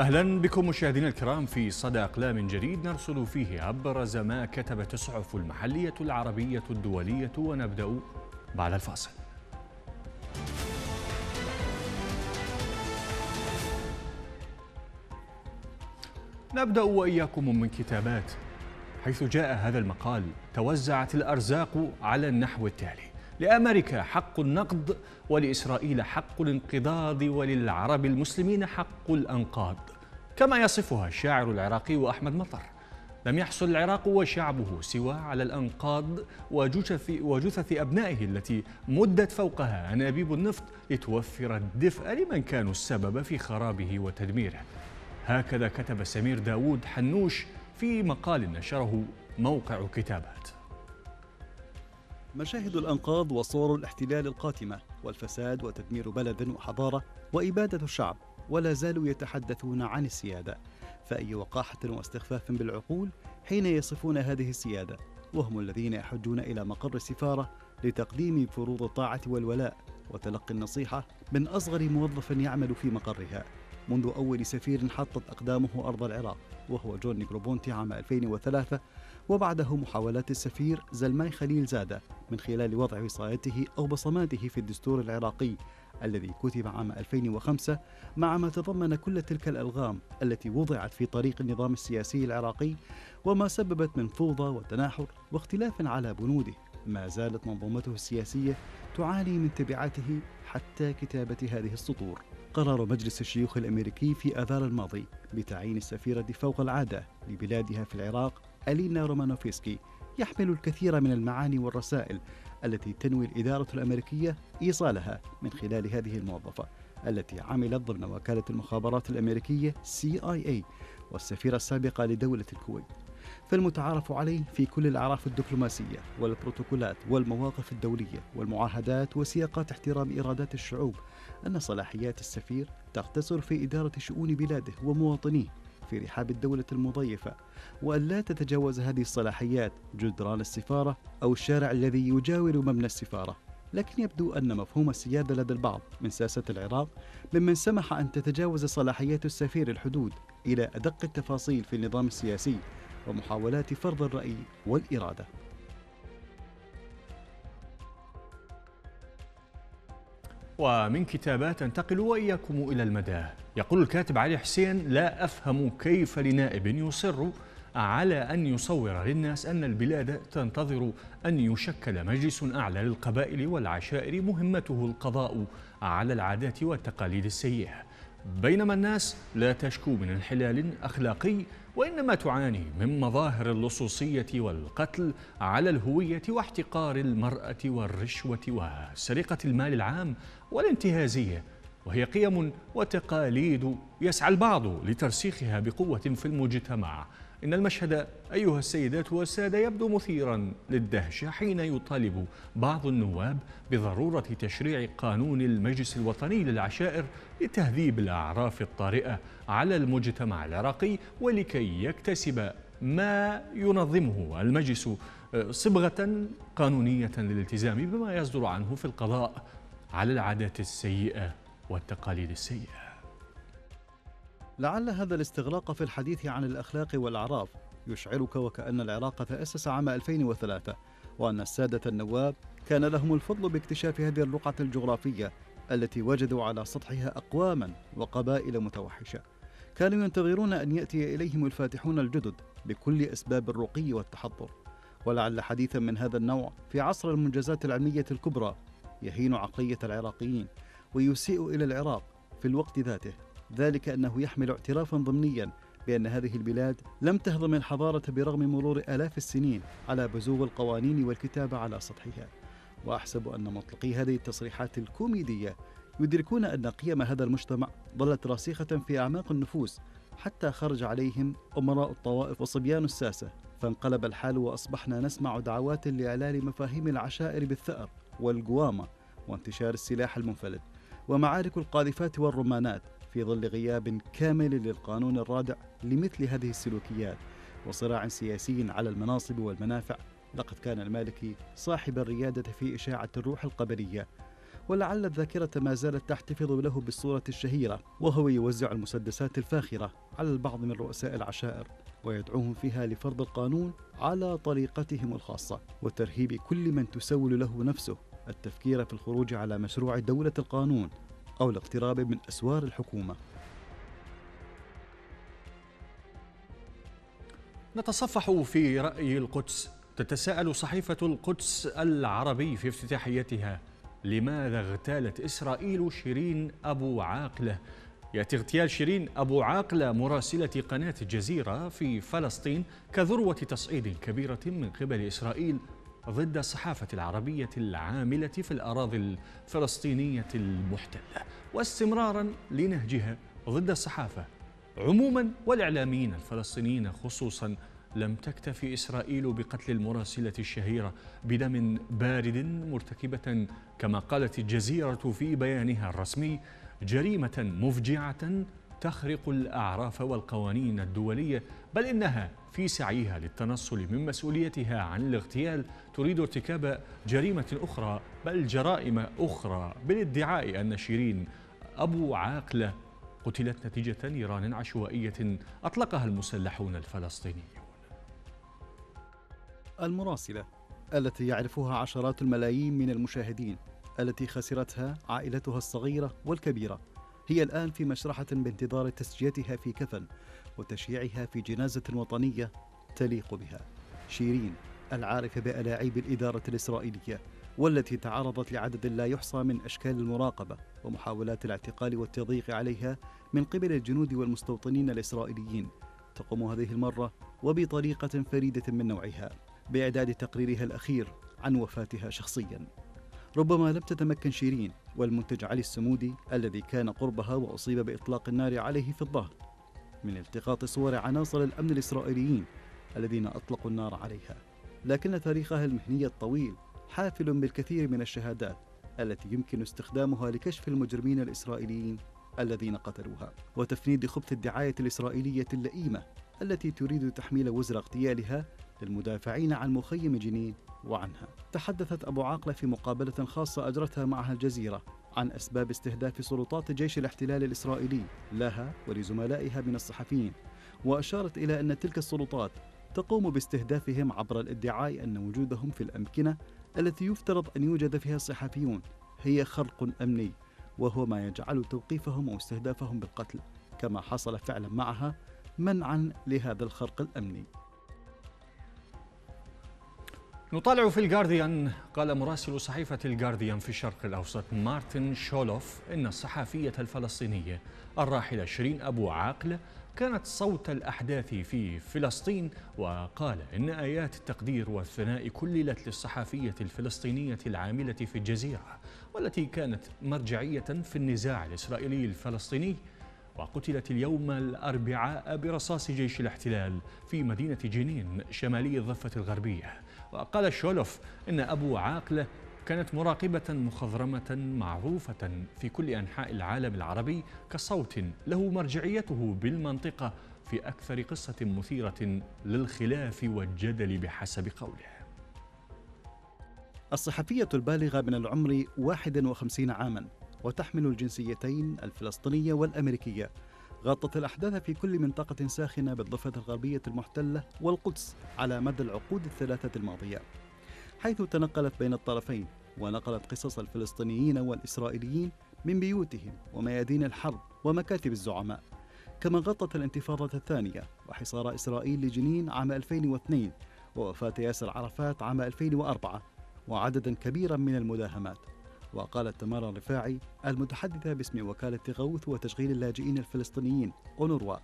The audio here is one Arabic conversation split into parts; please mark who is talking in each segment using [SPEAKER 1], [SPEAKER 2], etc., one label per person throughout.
[SPEAKER 1] أهلا بكم مشاهدينا الكرام في صدى أقلام جديد نرصد فيه أبرز ما كتبت الصحف المحلية العربية الدولية ونبدأ بعد الفاصل. نبدأ وإياكم من كتابات. حيث جاء هذا المقال توزعت الأرزاق على النحو التالي. لأمريكا حق النقد ولإسرائيل حق الانقضاض وللعرب المسلمين حق الأنقاض. كما يصفها الشاعر العراقي أحمد مطر. لم يحصل العراق وشعبه سوى على الأنقاض وجثث, وجثث أبنائه التي مدت فوقها أنابيب النفط لتوفر الدفء لمن كانوا السبب في خرابه وتدميره. هكذا كتب سمير داوود حنوش في مقال نشره موقع كتابات.
[SPEAKER 2] مشاهد الأنقاض وصور الاحتلال القاتمة والفساد وتدمير بلد وحضارة وإبادة الشعب ولا زالوا يتحدثون عن السيادة. فأي وقاحة واستخفاف بالعقول حين يصفون هذه السيادة؟ وهم الذين يحجون إلى مقر السفارة لتقديم فروض الطاعة والولاء وتلقي النصيحة من أصغر موظف يعمل في مقرها. منذ أول سفير حطت أقدامه أرض العراق وهو جون نيغروبونتي عام 2003 وبعده محاولات السفير زلماي خليل زادة من خلال وضع وصايته أو بصماته في الدستور العراقي الذي كتب عام 2005 مع ما تضمن كل تلك الألغام التي وضعت في طريق النظام السياسي العراقي وما سببت من فوضى وتناحر واختلاف على بنوده. ما زالت منظومته السياسية تعاني من تبعاته حتى كتابة هذه السطور. قرر مجلس الشيوخ الأمريكي في آذار الماضي بتعيين السفيرة فوق العادة لبلادها في العراق ألينا رومانوفسكي يحمل الكثير من المعاني والرسائل التي تنوي الإدارة الأمريكية إيصالها من خلال هذه الموظفة التي عملت ضمن وكالة المخابرات الأمريكية CIA والسفيرة السابقة لدولة الكويت. فالمتعارف عليه في كل الأعراف الدبلوماسية والبروتوكولات والمواقف الدولية والمعاهدات وسياقات احترام إرادات الشعوب أن صلاحيات السفير تقتصر في إدارة شؤون بلاده ومواطنيه. في رحاب الدولة المضيفة وأن لا تتجاوز هذه الصلاحيات جدران السفارة أو الشارع الذي يجاور مبنى السفارة. لكن يبدو أن مفهوم السيادة لدى البعض من سياسة العراق ممن سمح أن تتجاوز صلاحيات السفير الحدود إلى أدق التفاصيل في النظام السياسي ومحاولات فرض الرأي والإرادة.
[SPEAKER 1] ومن كتابات تنتقل وإياكم إلى المدى. يقول الكاتب علي حسين لا أفهم كيف لنائب يصر على أن يصور للناس أن البلاد تنتظر أن يشكل مجلس أعلى للقبائل والعشائر مهمته القضاء على العادات والتقاليد السيئة. بينما الناس لا تشكو من انحلال أخلاقي وإنما تعاني من مظاهر اللصوصية والقتل على الهوية واحتقار المرأة والرشوة وسرقة المال العام والانتهازية وهي قيم وتقاليد يسعى البعض لترسيخها بقوة في المجتمع. إن المشهد أيها السيدات والسادة يبدو مثيرا للدهشة حين يطالب بعض النواب بضرورة تشريع قانون المجلس الوطني للعشائر لتهذيب الأعراف الطارئة على المجتمع العراقي ولكي يكتسب ما ينظمه المجلس آه، صبغة قانونية للالتزام بما يصدر عنه في القضاء على العادات السيئة. والتقاليد السيئة.
[SPEAKER 2] لعل هذا الاستغراق في الحديث عن الأخلاق والأعراف يشعرك وكأن العراق تأسس عام 2003 وأن السادة النواب كان لهم الفضل باكتشاف هذه الرقعة الجغرافية التي وجدوا على سطحها أقواما وقبائل متوحشة. كانوا ينتظرون أن يأتي إليهم الفاتحون الجدد بكل أسباب الرقي والتحضر. ولعل حديثا من هذا النوع في عصر المنجزات العلمية الكبرى يهين عقلية العراقيين ويسيء إلى العراق في الوقت ذاته. ذلك أنه يحمل اعترافا ضمنيا بأن هذه البلاد لم تهضم الحضارة برغم مرور آلاف السنين على بزوغ القوانين والكتابة على سطحها. وأحسب أن مطلقي هذه التصريحات الكوميدية يدركون أن قيم هذا المجتمع ظلت راسخة في أعماق النفوس حتى خرج عليهم أمراء الطوائف وصبيان الساسة فانقلب الحال وأصبحنا نسمع دعوات لإعلان مفاهيم العشائر بالثأر والقوامة وانتشار السلاح المنفلت. ومعارك القاذفات والرمانات في ظل غياب كامل للقانون الرادع لمثل هذه السلوكيات وصراع سياسي على المناصب والمنافع. لقد كان المالكي صاحب الريادة في إشاعة الروح القبلية ولعل الذاكرة ما زالت تحتفظ له بالصورة الشهيرة وهو يوزع المسدسات الفاخرة على البعض من رؤساء العشائر ويدعوهم فيها لفرض القانون على طريقتهم الخاصة وترهيب كل من تسول له نفسه. التفكير في الخروج على مشروع دولة القانون أو الاقتراب من أسوار الحكومة.
[SPEAKER 1] نتصفح في رأي القدس. تتساءل صحيفة القدس العربي في افتتاحيتها لماذا اغتالت إسرائيل شيرين أبو عاقلة؟ يأتي اغتيال شيرين أبو عاقلة مراسلة قناة الجزيرة في فلسطين كذروة تصعيد كبيرة من قبل إسرائيل ضد الصحافة العربية العاملة في الأراضي الفلسطينية المحتلة واستمرارا لنهجها ضد الصحافة عموما والإعلاميين الفلسطينيين خصوصا. لم تكتفي إسرائيل بقتل المراسلة الشهيرة بدم بارد مرتكبة كما قالت الجزيرة في بيانها الرسمي جريمة مفجعة تخرق الأعراف والقوانين الدولية بل إنها في سعيها للتنصل من مسؤوليتها عن الاغتيال تريد ارتكاب جريمة أخرى بل جرائم أخرى. بالادعاء أن شيرين أبو عاقلة قتلت نتيجة نيران عشوائية أطلقها المسلحون الفلسطينيون.
[SPEAKER 2] المراسلة التي يعرفها عشرات الملايين من المشاهدين التي خسرتها عائلتها الصغيرة والكبيرة هي الآن في مشرحة بانتظار تسجيتها في كفن. وتشييعها في جنازة وطنية تليق بها. شيرين العارفة بألاعيب الإدارة الإسرائيلية والتي تعرضت لعدد لا يحصى من أشكال المراقبة ومحاولات الاعتقال والتضييق عليها من قبل الجنود والمستوطنين الإسرائيليين. تقوم هذه المرة وبطريقة فريدة من نوعها بإعداد تقريرها الأخير عن وفاتها شخصيا. ربما لم تتمكن شيرين والمنتج علي السمودي الذي كان قربها وأصيب بإطلاق النار عليه في الظهر. من التقاط صور عناصر الأمن الإسرائيليين الذين أطلقوا النار عليها. لكن تاريخها المهني الطويل حافل بالكثير من الشهادات التي يمكن استخدامها لكشف المجرمين الإسرائيليين الذين قتلوها وتفنيد خبث الدعاية الإسرائيلية اللئيمة التي تريد تحميل وزر اغتيالها للمدافعين عن مخيم جنين وعنها. تحدثت أبو عاقلة في مقابلة خاصة أجرتها معها الجزيرة عن أسباب استهداف سلطات جيش الاحتلال الإسرائيلي لها ولزملائها من الصحفيين وأشارت إلى أن تلك السلطات تقوم باستهدافهم عبر الادعاء أن وجودهم في الأمكنة التي يفترض أن يوجد فيها الصحفيون هي خرق أمني وهو ما يجعل توقيفهم واستهدافهم بالقتل كما حصل فعلا معها منعا لهذا الخرق الأمني.
[SPEAKER 1] نطالع في الجارديان قال مراسل صحيفة الجارديان في الشرق الأوسط مارتن شولوف إن الصحفية الفلسطينية الراحلة شيرين أبو عاقلة كانت صوت الأحداث في فلسطين وقال إن آيات التقدير والثناء كللت للصحفية الفلسطينية العاملة في الجزيرة والتي كانت مرجعية في النزاع الإسرائيلي الفلسطيني. وقتلت اليوم الأربعاء برصاص جيش الاحتلال في مدينة جنين شمالي الضفة الغربية. وقال شولوف إن أبو عاقلة كانت مراقبة مخضرمة معروفة في كل أنحاء العالم العربي كصوت له مرجعيته بالمنطقة في أكثر قصة مثيرة للخلاف والجدل بحسب قوله.
[SPEAKER 2] الصحفية البالغة من العمر 51 عاما وتحمل الجنسيتين الفلسطينية والأمريكية غطت الأحداث في كل منطقة ساخنة بالضفة الغربية المحتلة والقدس على مدى العقود الثلاثة الماضية حيث تنقلت بين الطرفين ونقلت قصص الفلسطينيين والإسرائيليين من بيوتهم وميادين الحرب ومكاتب الزعماء. كما غطت الانتفاضة الثانية وحصار إسرائيل لجنين عام 2002 ووفاة ياسر عرفات عام 2004 وعددا كبيرا من المداهمات. وقالت تمارا الرفاعي المتحدثة باسم وكالة غوث وتشغيل اللاجئين الفلسطينيين أونروا.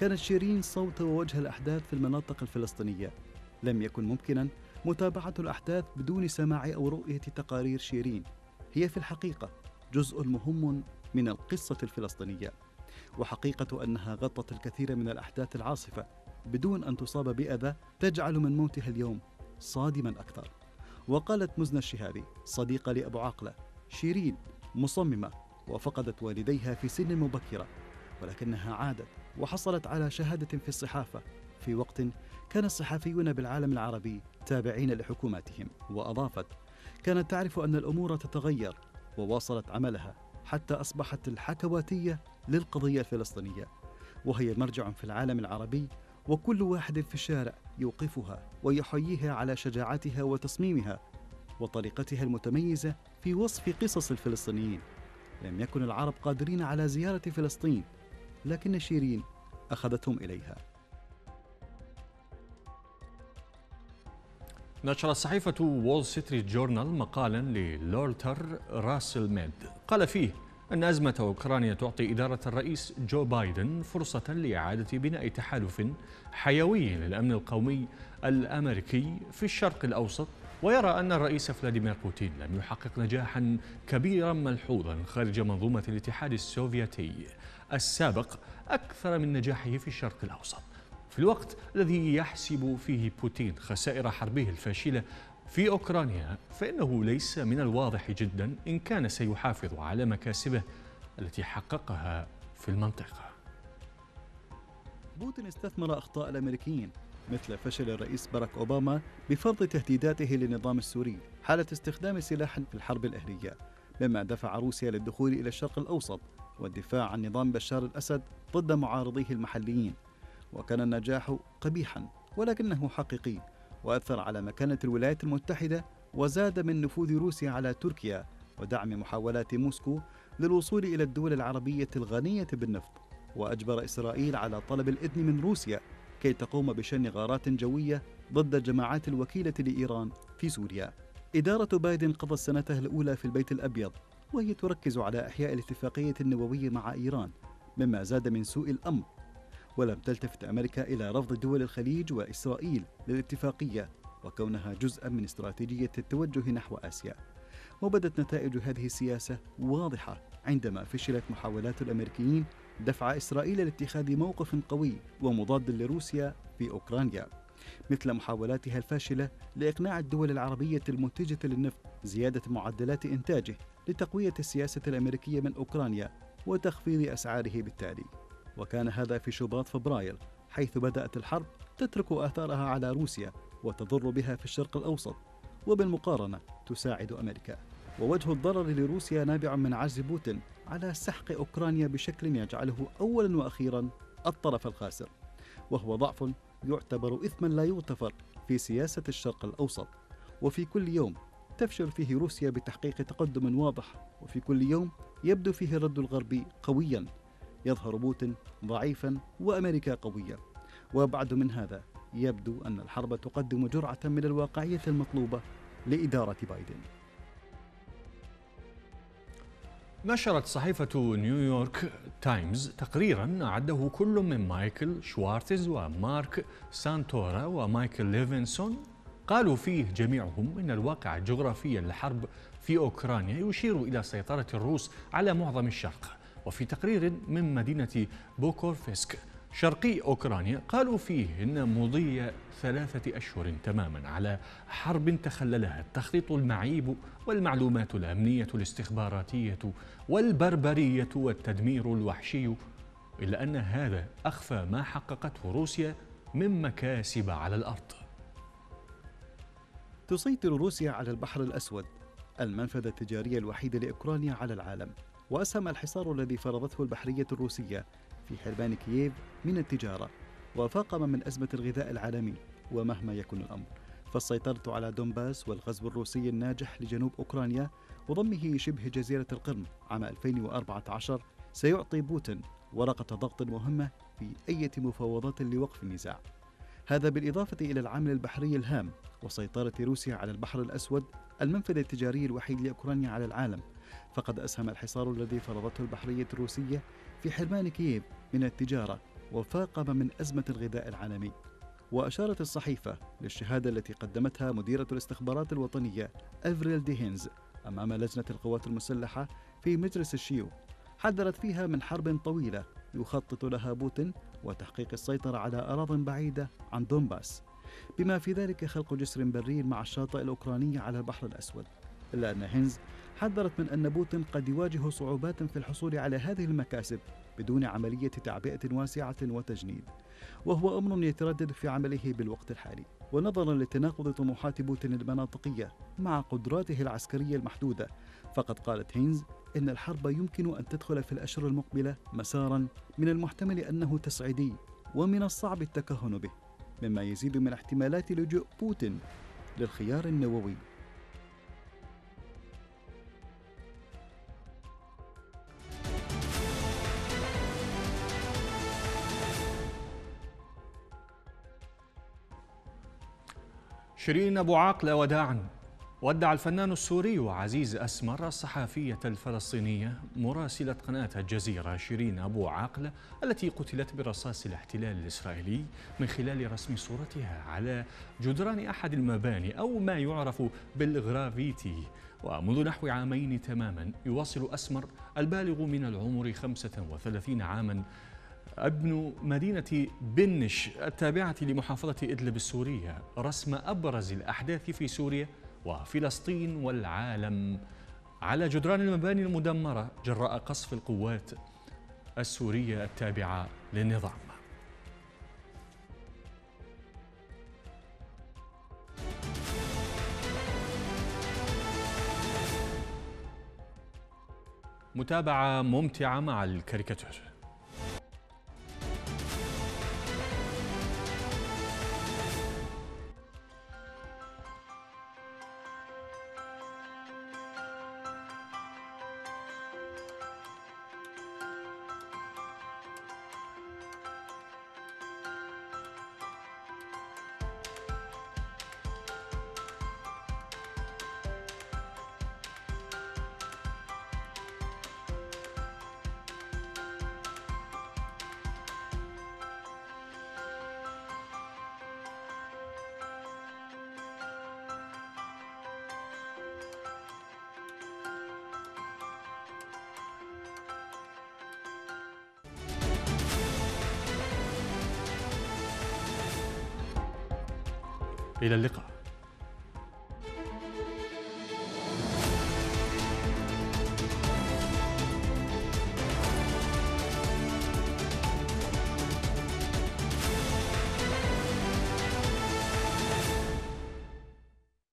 [SPEAKER 2] كانت شيرين صوت ووجه الأحداث في المناطق الفلسطينية. لم يكن ممكنا متابعة الأحداث بدون سماع أو رؤية تقارير شيرين. هي في الحقيقة جزء مهم من القصة الفلسطينية. وحقيقة أنها غطت الكثير من الأحداث العاصفة بدون أن تصاب بأذى تجعل من موتها اليوم صادما أكثر. وقالت مزنة الشهابي صديقة لأبو عقلة شيرين مصممة وفقدت والديها في سن مبكرة ولكنها عادت وحصلت على شهادة في الصحافة. في وقت كان الصحفيون بالعالم العربي تابعين لحكوماتهم وأضافت كانت تعرف أن الأمور تتغير وواصلت عملها حتى أصبحت الحكواتية للقضية الفلسطينية وهي مرجع في العالم العربي وكل واحد في الشارع يوقفها ويحييها على شجاعتها وتصميمها وطريقتها المتميزة في وصف قصص الفلسطينيين. لم يكن العرب قادرين على زيارة فلسطين لكن شيرين أخذتهم إليها.
[SPEAKER 1] نشرت صحيفة وول ستريت جورنال مقالا لوولتر راسل ميد. قال فيه أن أزمة أوكرانيا تعطي إدارة الرئيس جو بايدن فرصة لإعادة بناء تحالف حيوي للأمن القومي الأمريكي في الشرق الأوسط ويرى أن الرئيس فلاديمير بوتين لم يحقق نجاحا كبيرا ملحوظا خارج منظومة الاتحاد السوفيتي. السابق أكثر من نجاحه في الشرق الأوسط. في الوقت الذي يحسب فيه بوتين خسائر حربه الفاشلة في أوكرانيا فإنه ليس من الواضح جدا إن كان سيحافظ على مكاسبه التي حققها في المنطقة.
[SPEAKER 2] بوتين استثمر أخطاء الأمريكيين مثل فشل الرئيس باراك أوباما بفرض تهديداته للنظام السوري حالة استخدام سلاح في الحرب الأهلية مما دفع روسيا للدخول إلى الشرق الأوسط والدفاع عن نظام بشار الأسد ضد معارضيه المحليين. وكان النجاح قبيحا ولكنه حقيقي. وأثر على مكانة الولايات المتحدة وزاد من نفوذ روسيا على تركيا ودعم محاولات موسكو للوصول إلى الدول العربية الغنية بالنفط. وأجبر إسرائيل على طلب الإذن من روسيا كي تقوم بشن غارات جوية ضد الجماعات الوكيلة لإيران في سوريا. إدارة بايدن قضت سنته الأولى في البيت الأبيض وهي تركز على إحياء الاتفاقية النووية مع إيران مما زاد من سوء الأمر. ولم تلتفت أمريكا إلى رفض دول الخليج وإسرائيل للاتفاقية وكونها جزءا من استراتيجية التوجه نحو آسيا. وبدت نتائج هذه السياسة واضحة عندما فشلت محاولات الأمريكيين دفع إسرائيل لاتخاذ موقف قوي ومضاد لروسيا في أوكرانيا. مثل محاولاتها الفاشلة لإقناع الدول العربية المنتجة للنفط زيادة معدلات إنتاجه لتقوية السياسة الأمريكية من أوكرانيا وتخفيض أسعاره بالتالي. وكان هذا في شباط فبراير حيث بدأت الحرب تترك آثارها على روسيا وتضر بها في الشرق الأوسط وبالمقارنة تساعد أمريكا. ووجه الضرر لروسيا نابع من عجز بوتين على سحق أوكرانيا بشكل يجعله أولا وأخيرا الطرف الخاسر. وهو ضعف يعتبر إثما لا يغتفر في سياسة الشرق الأوسط. وفي كل يوم تفشل فيه روسيا بتحقيق تقدم واضح وفي كل يوم يبدو فيه الرد الغربي قويا. يظهر بوتين ضعيفا وأمريكا قوية. وابعد من هذا يبدو أن الحرب تقدم جرعة من الواقعية المطلوبة لإدارة بايدن.
[SPEAKER 1] نشرت صحيفة نيويورك تايمز تقريرا أعده كل من مايكل شوارتز ومارك سانتورا ومايكل ليفنسون قالوا فيه جميعهم إن الواقع الجغرافي للحرب في أوكرانيا يشير إلى سيطرة الروس على معظم الشرق. وفي تقرير من مدينة بوكروفسك شرقي أوكرانيا قالوا فيه إن مضي ثلاثة أشهر تماما على حرب تخللها التخطيط المعيب والمعلومات الأمنية الاستخباراتية والبربرية والتدمير الوحشي إلا أن هذا أخفى ما حققته روسيا من مكاسب على الأرض.
[SPEAKER 2] تسيطر روسيا على البحر الأسود المنفذ التجاري الوحيد لأوكرانيا على العالم. وأسهم الحصار الذي فرضته البحرية الروسية في حربان كييف من التجارة وفاقم من أزمة الغذاء العالمي ومهما يكن الأمر. فالسيطرة على دونباس والغزو الروسي الناجح لجنوب أوكرانيا وضمه شبه جزيرة القرم عام 2014 سيعطي بوتين ورقة ضغط مهمة في أي مفاوضات لوقف النزاع. هذا بالإضافة إلى العامل البحري الهام وسيطرة روسيا على البحر الأسود المنفذ التجاري الوحيد لأوكرانيا على العالم فقد أسهم الحصار الذي فرضته البحرية الروسية في حرمان كييف من التجارة وفاقم من أزمة الغذاء العالمي. وأشارت الصحيفة للشهادة التي قدمتها مديرة الاستخبارات الوطنية أفريل هينز أمام لجنة القوات المسلحة في مجلس الشيوخ. حذرت فيها من حرب طويلة يخطط لها بوتين وتحقيق السيطرة على أراضٍ بعيدة عن دونباس. بما في ذلك خلق جسر بري مع الشاطئ الأوكراني على البحر الأسود. إلا أن هينز حذرت من أن بوتين قد يواجه صعوبات في الحصول على هذه المكاسب بدون عملية تعبئة واسعة وتجنيد وهو أمر يتردد في عمله بالوقت الحالي. ونظرا لتناقض طموحات بوتين المناطقية مع قدراته العسكرية المحدودة فقد قالت هينز إن الحرب يمكن أن تدخل في الأشهر المقبلة مسارا من المحتمل أنه تصعيدي ومن الصعب التكهن به مما يزيد من احتمالات لجوء بوتين للخيار النووي.
[SPEAKER 1] شيرين أبو عاقلة وداعا. ودع الفنان السوري عزيز أسمر الصحفية الفلسطينية مراسلة قناة الجزيرة شيرين أبو عاقلة التي قتلت برصاص الاحتلال الإسرائيلي من خلال رسم صورتها على جدران أحد المباني أو ما يعرف بالغرافيتي. ومنذ نحو عامين تماما يواصل أسمر البالغ من العمر 35 عاما ابن مدينة بنش التابعة لمحافظة إدلب السورية رسم أبرز الأحداث في سوريا وفلسطين والعالم. على جدران المباني المدمرة جراء قصف القوات السورية التابعة للنظام. متابعة ممتعة مع الكاريكاتير إلى اللقاء.